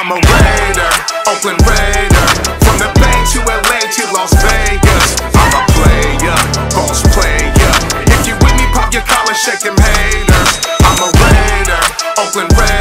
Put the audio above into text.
I'm a raider, Oakland Raider. From the Bay to LA to Las Vegas. I'm a player, boss player. If you with me, pop your collar, shake them haters. I'm a raider, Oakland Raider.